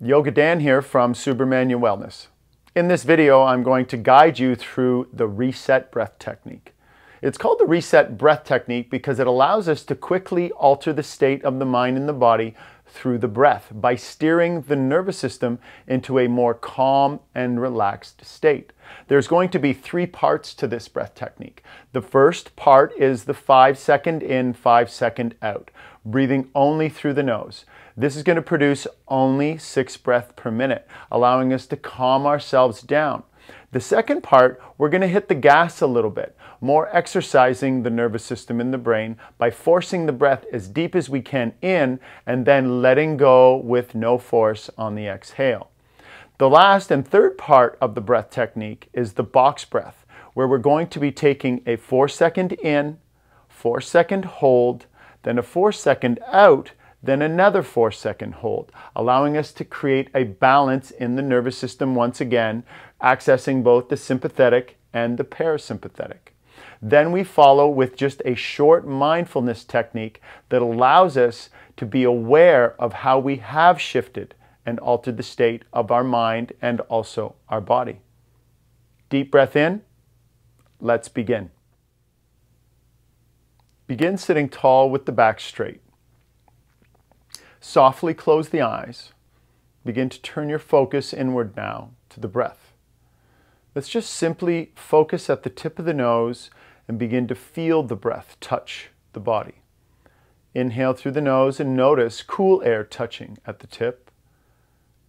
Yoga Dan here from Subramania Wellness. In this video, I'm going to guide you through the reset breath technique. It's called the reset breath technique because it allows us to quickly alter the state of the mind and the body through the breath by steering the nervous system into a more calm and relaxed state. There's going to be three parts to this breath technique. The first part is the five second in, five second out, breathing only through the nose. This is going to produce only six breaths per minute, allowing us to calm ourselves down. The second part, we're going to hit the gas a little bit, more exercising the nervous system in the brain by forcing the breath as deep as we can in and then letting go with no force on the exhale. The last and third part of the breath technique is the box breath, where we're going to be taking a four second in, four second hold, then a four second out, then another four second hold, allowing us to create a balance in the nervous system once again, accessing both the sympathetic and the parasympathetic. Then we follow with just a short mindfulness technique that allows us to be aware of how we have shifted and altered the state of our mind and also our body. Deep breath in. Let's begin. Begin sitting tall with the back straight. Softly close the eyes. Begin to turn your focus inward now to the breath. Let's just simply focus at the tip of the nose and begin to feel the breath touch the body. Inhale through the nose and notice cool air touching at the tip.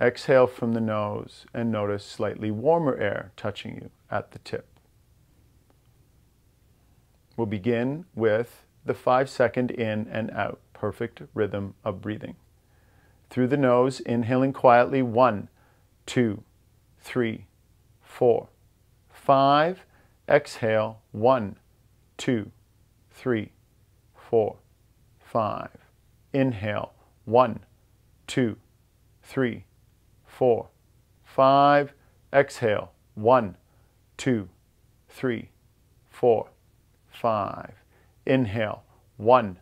Exhale from the nose and notice slightly warmer air touching you at the tip. We'll begin with the five second in and out perfect rhythm of breathing. Through the nose, inhaling quietly, one, two, three, four, five. Exhale, one, two, three, four, five. Inhale, one, two, three, four, five. Exhale, one, two, three, four, five. Inhale, one,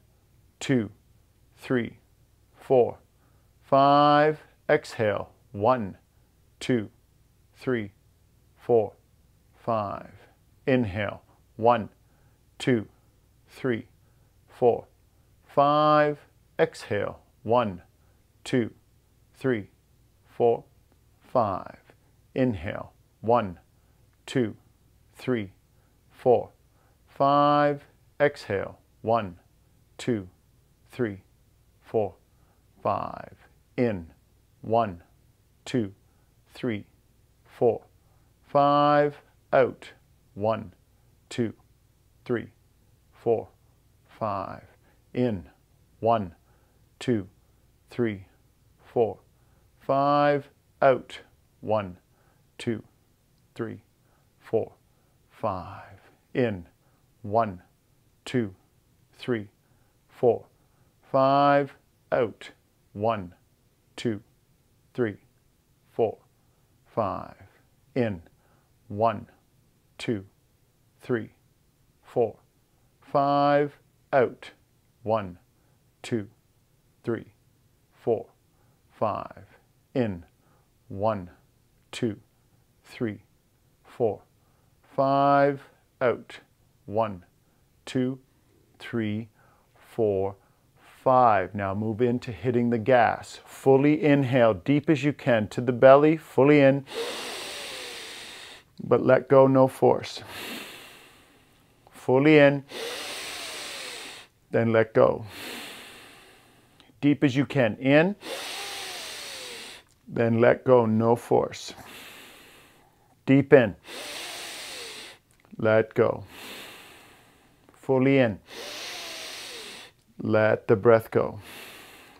two, three, four, five. Exhale, one, two, three, four, five. Inhale, one, two, three, four, five. Exhale, one, two, three, four, five. Inhale, one, two, three, four, five. Exhale, one, two, three, four, five. In, one, two, three, four, five. Out, one, two, three, four, five. In, one, two, three, four, five. Out, one, two, three, four, five. In, one, two, three, four, five, out, one, two, three, four, five, in, one, two, three, four, five, out, one, two, three, four, five, in, one, two, three, four, five, out, one, two, three, four, five. Now move into hitting the gas. Fully inhale, deep as you can to the belly, fully in, but let go, no force. Fully in, then let go. Deep as you can, in, then let go, no force. Deep in, let go. Fully in. Let the breath go.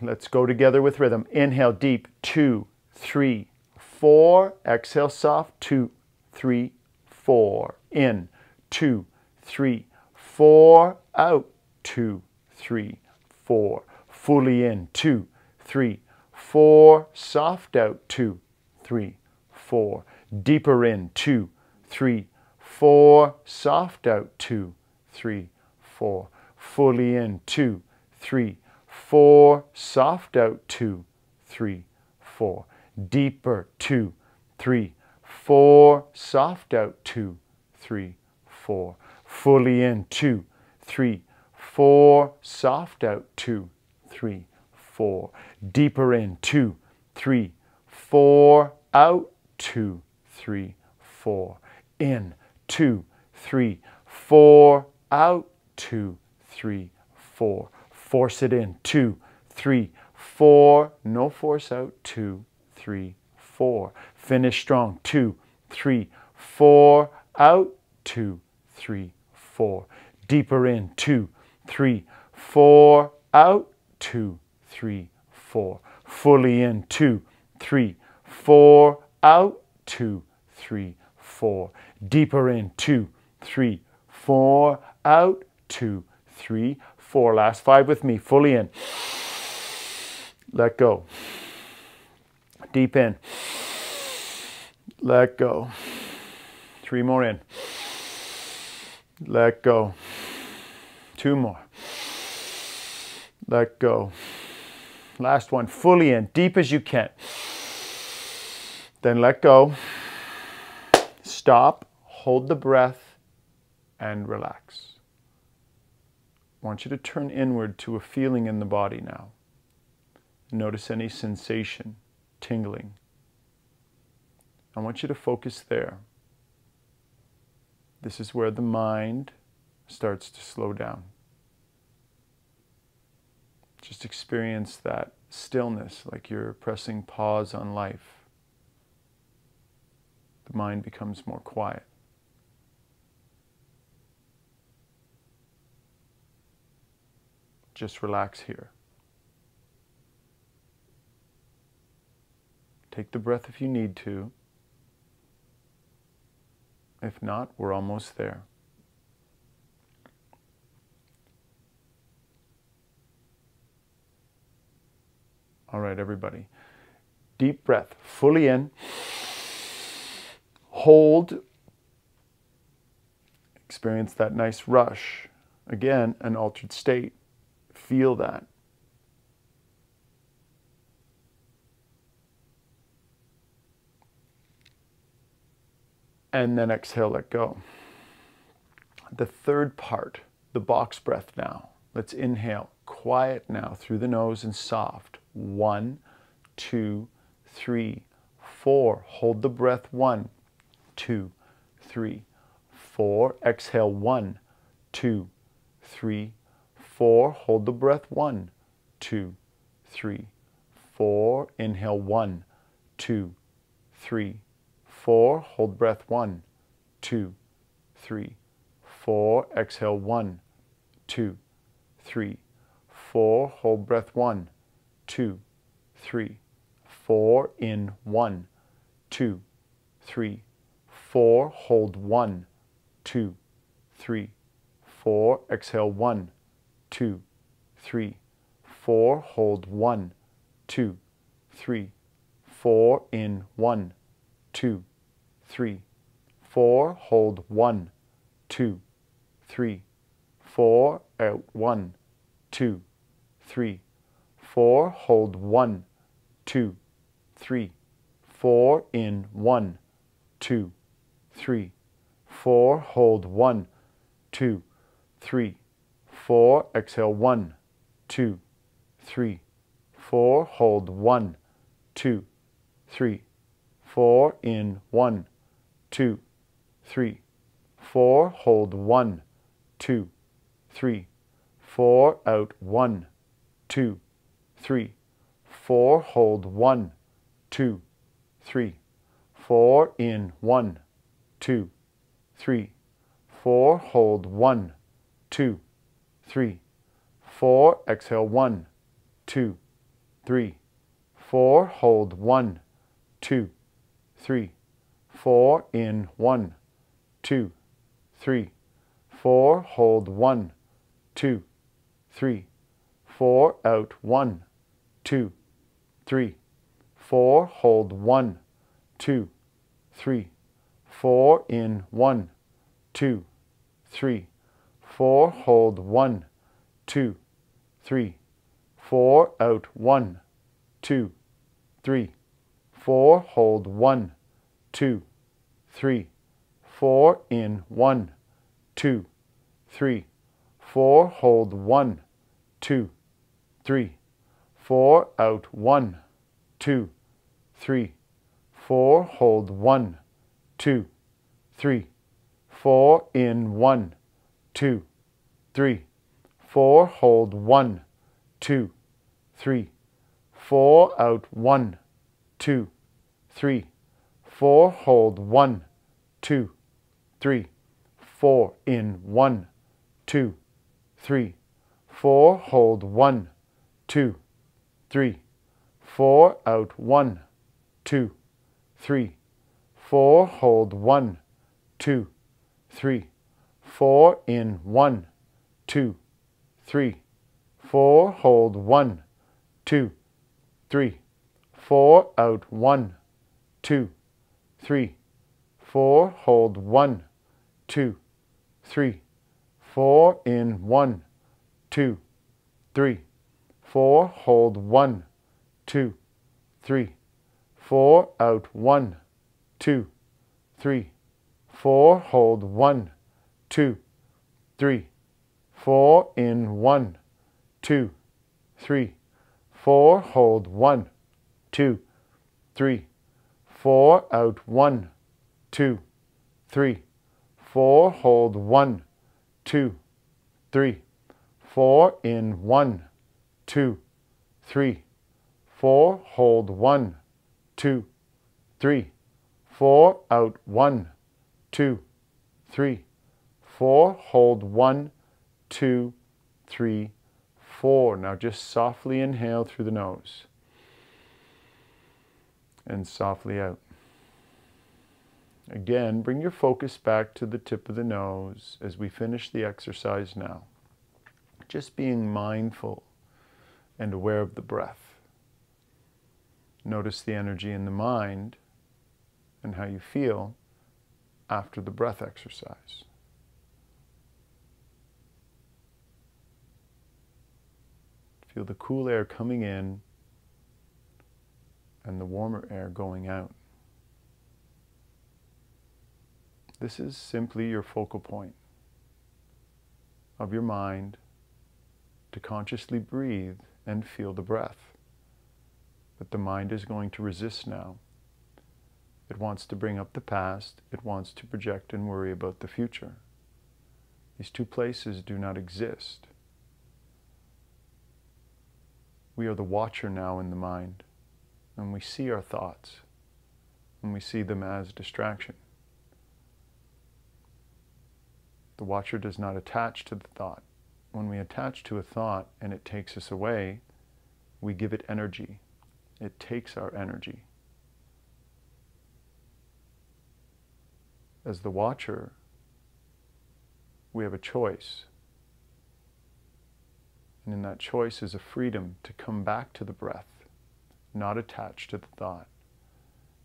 Let's go together with rhythm. Inhale deep, two, three, four. Exhale soft, two, three, four. In, two, three, four. Out, two, three, four. Fully in, two, three, four. Soft out, two, three, four. Deeper in, two, three, four. Soft out, two, three, four. Fully in, two, three, four. Soft out, two, three, four. deeper, two, three, four, soft out, two, three, four, fully in, two, three, four, soft out, two, three, four, deeper in, two, three, four, out, two, three, four, in, two, three, four, out, two, three, four. Force it in, two, three, four. No force out, two, three, four. Finish strong, two, three, four, out, two, three, four. Deeper in, two, three, four, out, two, three, four. Fully in, two, three, four, out, two, three, four. Deeper in, two, three, four, out, two, three, four. Last five with me, fully in. Let go. Deep in. Let go. Three more in. Let go. Two more. Let go. Last one, fully in, deep as you can. Then let go. Stop, hold the breath, and relax. I want you to turn inward to a feeling in the body now. Notice any sensation, tingling. I want you to focus there. This is where the mind starts to slow down. Just experience that stillness like you're pressing pause on life. The mind becomes more quiet. Just relax here. Take the breath if you need to. If not, we're almost there. All right, everybody. Deep breath, fully in. Hold. Experience that nice rush. Again, an altered state. Feel that. And then exhale, let go. The third part, the box breath now. Let's inhale. Quiet now through the nose and soft. One, two, three, four. Hold the breath. One, two, three, four. Exhale. One, two, three, four. Hold the breath. One, two, three, four. Inhale. One, two, three, four. Hold breath. One, two, three, four. Exhale. One, two, three, four. Hold breath. One, two, three, four. In one, two, three, four. Hold one, two, three, four. Exhale. One, two, three, four. Hold one, two, three, four. In one, two, three, four. Hold one, two, three, four. Out one, two, three, four. Hold one, two, three, four. In one, two, three, four. Hold one, two, three, four. Exhale one, two, three, four. Hold one, two, three, four. In one, two, three, four. Hold one, two, three, four. Out one, two, three, four. Hold one, two, three, four. In one, two, three, four. Hold one, two, three, four. Exhale one, two, three, four. Hold one, two, three, four. In one, two, three, four. Hold one, two, three, four. Out one, two, three, four. Hold one, two, three, four. In one, two, three, four. Hold one, two, three, four. Out one, two, three, four, hold one, two, three, four, in one, two, three, four, hold one, two, three, four, out one, two, three, four, hold one, two, three, four, in one, two, three, four, hold one, two, three, four, out one, two, three, four, hold one, two, three, four, in one, two, three, four, hold one, two, three, four, out one, two, three, four, hold one, two, three, four, in one, two, three, four, hold one, two, three, four, out one, two, three, four, hold one, two, three, four, in one, two, three, four, hold one, two, three, four, out one, two, three, four, hold one, two, three, four, in one, two, three, four, hold one, two, three, four, out one, two, three, four, hold one, two, three, four, in one, two, three, four, hold one, two, three, four, out one, two, three, four, hold one, two, three, four. Now just softly inhale through the nose and softly out. Again, bring your focus back to the tip of the nose as we finish the exercise now. Just being mindful and aware of the breath. Notice the energy in the mind and how you feel after the breath exercise. Feel the cool air coming in and the warmer air going out. This is simply your focal point of your mind to consciously breathe and feel the breath. But the mind is going to resist now. It wants to bring up the past, it wants to project and worry about the future. These two places do not exist. We are the watcher now in the mind, and we see our thoughts, and we see them as distraction. The watcher does not attach to the thought. When we attach to a thought and it takes us away, we give it energy. It takes our energy. As the watcher, we have a choice. And in that choice is a freedom to come back to the breath, not attached to the thought.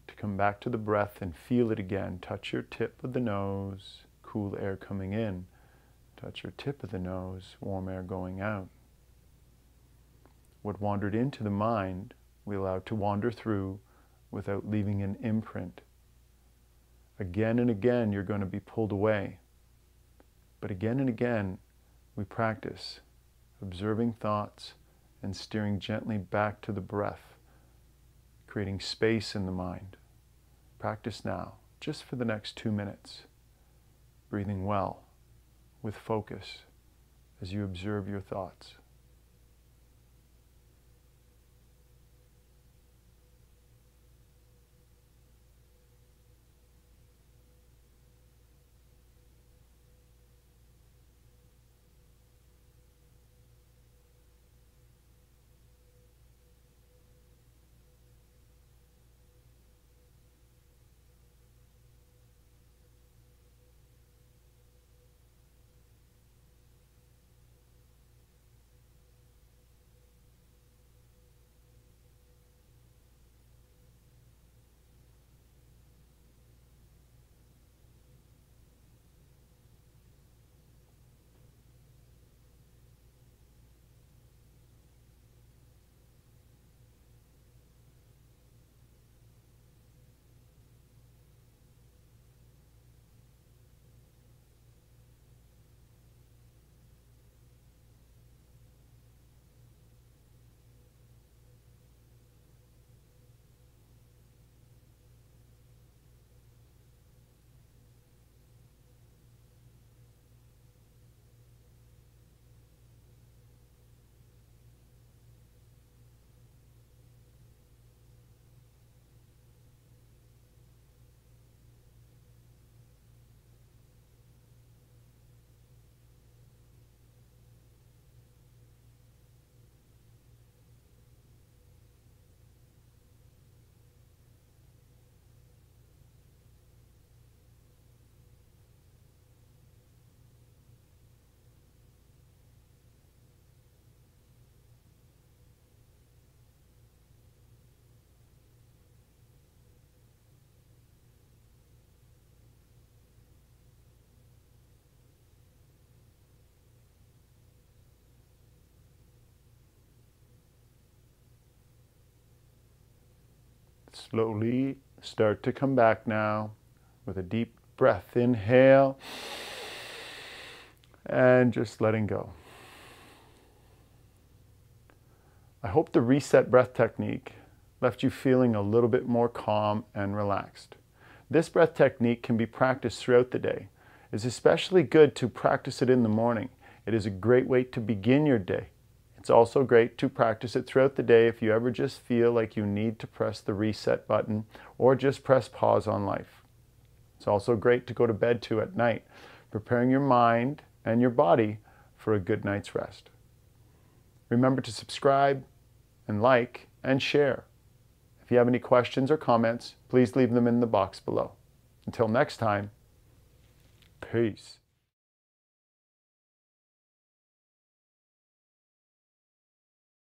To come back to the breath and feel it again. Touch your tip of the nose cool air coming in. Touch your tip of the nose, warm air going out. What wandered into the mind, we allow to wander through without leaving an imprint. Again and again, you're going to be pulled away. But again and again, we practice observing thoughts and steering gently back to the breath, creating space in the mind. Practice now, just for the next two minutes breathing well with focus as you observe your thoughts. Slowly start to come back now with a deep breath. Inhale and just letting go. I hope the reset breath technique left you feeling a little bit more calm and relaxed. This breath technique can be practiced throughout the day. It's especially good to practice it in the morning. It is a great way to begin your day. It's also great to practice it throughout the day if you ever just feel like you need to press the reset button or just press pause on life. It's also great to go to bed to at night, preparing your mind and your body for a good night's rest. Remember to subscribe and like and share. If you have any questions or comments, please leave them in the box below. Until next time, peace.